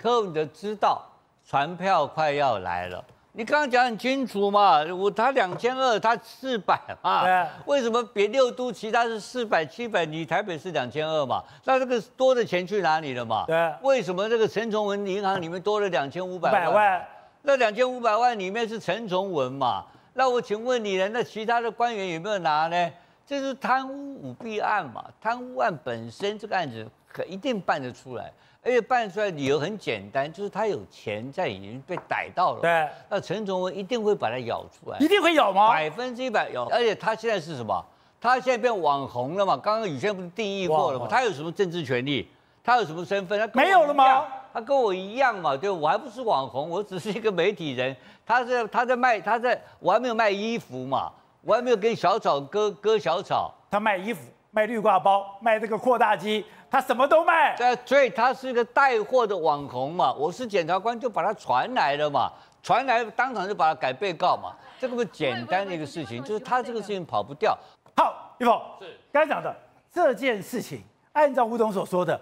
柯文哲知道船票快要来了。你刚刚讲很清楚嘛，我他两千二，他四百嘛。对。为什么别六都其他是四百、七百，你台北是两千二嘛？那这个多的钱去哪里了嘛？对。为什么这个陈崇文银行里面多了两千五百万？那两千五百万里面是陈崇文嘛？那我请问你呢？那其他的官员有没有拿呢？这是贪污舞弊案嘛？贪污案本身这个案子。可一定办得出来，而且办出来理由很简单，就是他有钱在已经被逮到了。对，那陈崇文一定会把它咬出来，一定会咬吗？百分之一百咬。而且他现在是什么？他现在变网红了嘛？刚刚宇轩不是定义过了吗？他有什么政治权利？他有什么身份？他没有了吗？他跟我一样嘛？对，我还不是网红，我只是一个媒体人。他是他在卖，他在我还没有卖衣服嘛？我还没有跟小草割割小草。他卖衣服，卖绿挂包，卖这个扩大机。他什么都卖，对，所以他是一个带货的网红嘛。我是检察官，就把他传来了嘛，传来当场就把他改被告嘛，这个不简单的一个事情，就是他这个事情跑不掉。好，玉凤是刚才讲的这件事情，按照吴董所说的，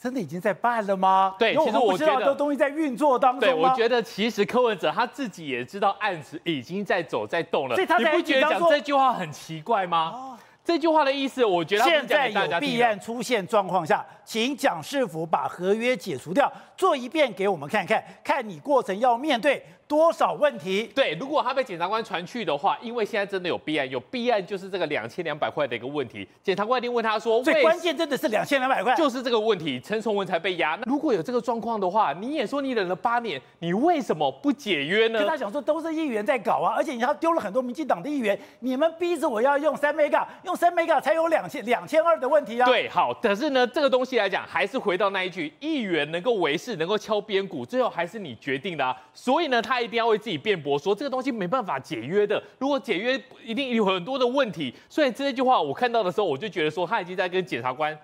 真的已经在办了吗？对，其实我知道这东西在运作当中。对，我觉得其实柯文哲他自己也知道案子已经在走在动了，所以他你不觉得讲这句话很奇怪吗？这句话的意思，我觉得现在有弊案出现状况下，请蒋世福把合约解除掉，做一遍给我们看看，看你过程要面对。多少问题？对，如果他被检察官传去的话，因为现在真的有弊案，有弊案就是这个两千两百块的一个问题。检察官一定问他说，最关键真的是两千两百块，就是这个问题，陈崇文才被压。那如果有这个状况的话，你也说你忍了八年，你为什么不解约呢？跟他讲说都是议员在搞啊，而且你要丢了很多民进党的议员，你们逼着我要用三 mega，用三 mega 才有两千两千二的问题啊。对，好，可是呢，这个东西来讲，还是回到那一句，议员能够维是，能够敲边鼓，最后还是你决定的啊。所以呢，他一定要为自己辩。驳说这个东西没办法解约的，如果解约一定有很多的问题，所以这句话我看到的时候，我就觉得说他已经在跟检察官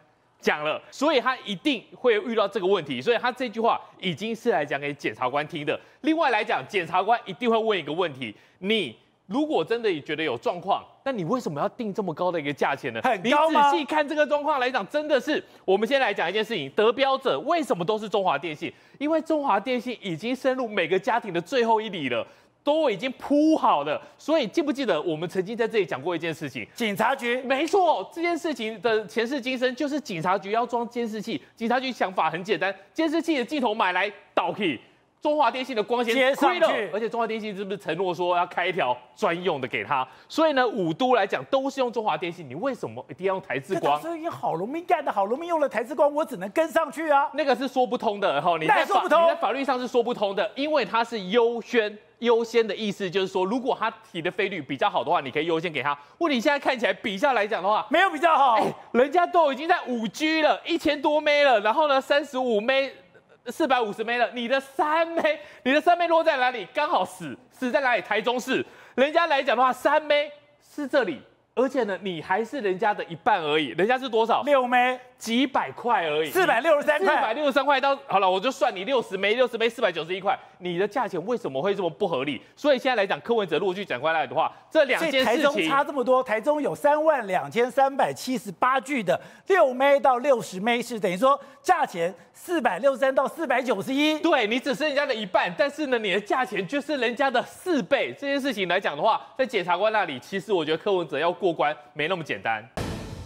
讲了，所以他一定会遇到这个问题，所以他这句话已经是来讲给检察官听的。另外来讲，检察官一定会问一个问题：你如果真的觉得有状况，那你为什么要定这么高的一个价钱呢？很高你仔细看这个状况来讲，真的是我们先来讲一件事情：得标者为什么都是中华电信？因为中华电信已经深入每个家庭的最后一里了。都已经铺好了，所以记不记得我们曾经在这里讲过一件事情？警察局，没错，这件事情的前世今生就是警察局要装监视器。警察局想法很简单，监视器的镜头买来导去中华电信的光纤亏了，而且中华电信是不是承诺说要开一条专用的给他？所以呢，五都来讲都是用中华电信，你为什么一定要用台智光？所以好农民干的好农民用了台智光，我只能跟上去啊。那个是说不通的哈，你在法你在法律上是说不通的，因为它是优先。优先的意思就是说，如果他提的费率比较好的话，你可以优先给他。问题现在看起来比较来讲的话，没有比较好。人家都已经在五 G 了，一千多 M 了，然后呢，三十五 M，四百五十枚了。你的三枚你的三枚落在哪里？刚好死死在哪里？台中市。人家来讲的话，三枚是这里，而且呢，你还是人家的一半而已，人家是多少？六枚几百块而已，四百六十三块四百块，六十三块到好了，我就算你六十枚，六十枚四百九十一块，你的价钱为什么会这么不合理？所以现在来讲，柯文哲如果去讲回来的话，这两件事情差这么多，台中有三万两千三百七十八具的六枚到六十枚是等于说价钱四百六十三到四百九十一。对你只是人家的一半，但是呢，你的价钱却是人家的四倍。这件事情来讲的话，在检察官那里，其实我觉得柯文哲要过关没那么简单。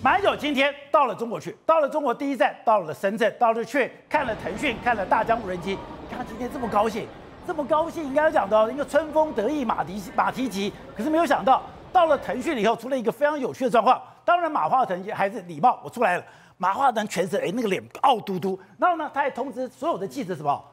马英九今天到了中国去，到了中国第一站，到了深圳，到了去看了腾讯，看了大疆无人机。他今天这么高兴，这么高兴，应该讲到一个春风得意马蹄马蹄疾。可是没有想到，到了腾讯以后，出了一个非常有趣的状况。当然，马化腾还是礼貌，我出来了。马化腾全身哎那个脸傲嘟嘟，然后呢，他还通知所有的记者什么，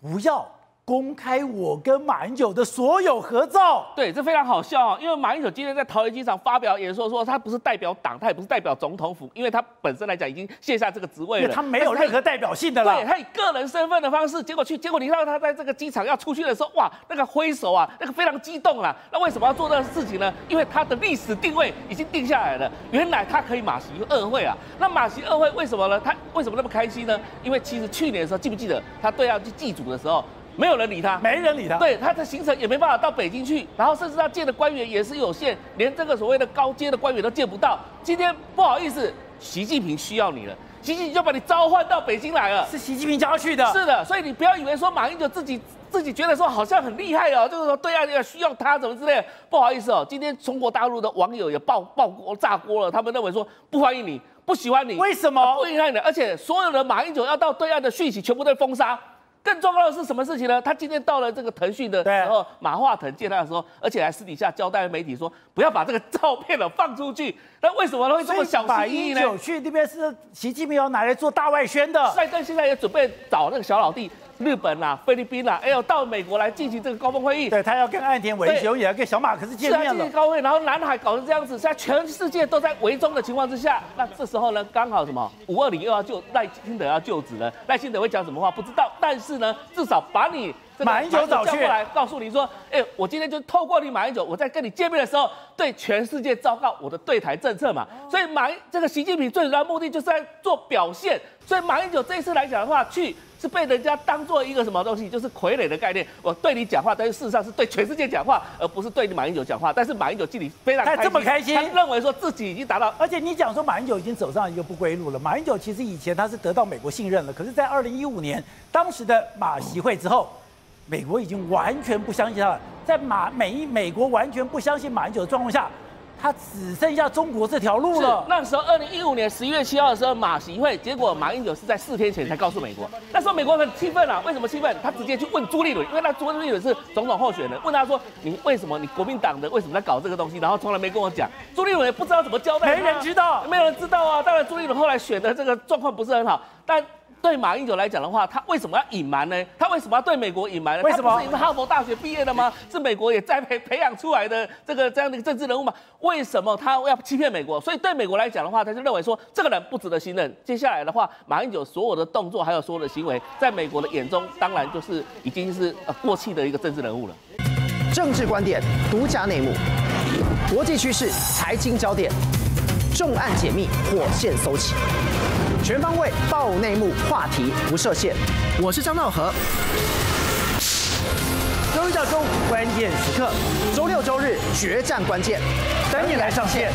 不要公开我跟马英九的所有合照。对，这非常好笑哦，因为马英九今天在桃园机场发表演说，说他不是代表党，他也不是代表总统府，因为他本身来讲已经卸下这个职位了，他没有任何代表性的了。对，他以个人身份的方式，结果去，结果你看到他在这个机场要出去的时候，哇，那个挥手啊，那个非常激动啊。那为什么要做这个事情呢？因为他的历史定位已经定下来了，原来他可以马习二会啊。那马习二会为什么呢？他为什么那么开心呢？因为其实去年的时候，记不记得他对要去祭祖的时候，没有人理他，没人理他。对他的行程也没办法到北京去，然后甚至他见的官员也是有限，连这个所谓的高阶的官员都见不到。今天不好意思，习近平需要你了，习近平就把你召唤到北京来了。是习近平叫他去的。是的，所以你不要以为说马英九自己自己觉得说好像很厉害哦，就是说对岸要需要他怎么之类的。不好意思哦，今天中国大陆的网友也爆爆锅炸锅了，他们认为说不欢迎你，不喜欢你，为什么不喜欢你？而且所有的马英九要到对岸的讯息全部都封杀。更重要的是什么事情呢？他今天到了这个腾讯的时候，马化腾见他的时候，而且还私底下交代媒体说，不要把这个照片了放出去。那为什么会这么小马心翼翼呢？去那边是习近平要拿来做大外宣的。拜登现在也准备找那个小老弟，日本啦、菲律宾啦，哎呦到美国来进行这个高峰会议。对他要跟岸田文雄，也要跟小马可是见是啊，面了进行。高会，然后南海搞成这样子，现在全世界都在围中的情况之下，那这时候呢，刚好什么五二零又要就赖清德要就职了，赖清德会讲什么话不知道，但是呢，至少把你这个马英九找去叫过来，告诉你说，哎，我今天就透过你马英九，我在跟你见面的时候，对全世界昭告我的对台政策嘛。所以马英这个习近平最主要目的就是在做表现，所以马英九这一次来讲的话，去。是被人家当做一个什么东西，就是傀儡的概念。我对你讲话，但是事实上是对全世界讲话，而不是对马英九讲话。但是马英九心里非常他这么开心他认为说自己已经达到而且你讲说马英九已经走上一个不归路了。马英九其实以前他是得到美国信任了，可是，在二零一五年当时的马习会之后，美国已经完全不相信他了。在马美美国完全不相信马英九的状况下，他只剩下中国这条路了。那时候，二零一五年十一月七号的时候，马习会，结果马英九是在四天前才告诉美国。那时候美国很气愤啊，为什么气愤？他直接去问朱立伦，因为那朱立伦是总统候选人，问他说：“你为什么你国民党的为什么在搞这个东西？”然后从来没跟我讲。朱立伦也不知道怎么交代，没人知道，没有人知道啊。当然，朱立伦后来选的这个状况不是很好，但。对马英九来讲的话，他为什么要隐瞒呢？他为什么要对美国隐瞒呢？为什么？是是哈佛大学毕业的吗？是美国也栽培培养出来的这个这样的一个政治人物吗？为什么他要欺骗美国？所以对美国来讲的话，他就认为说这个人不值得信任。接下来的话，马英九所有的动作还有所有的行为，在美国的眼中，当然就是已经是呃过气的一个政治人物了。政治观点、独家内幕、国际趋势、财经焦点，重案解密，火线搜起，全方位爆内幕，话题不设限。我是张道和，周一到周五关键时刻，周六周日决战关键，等你来上线。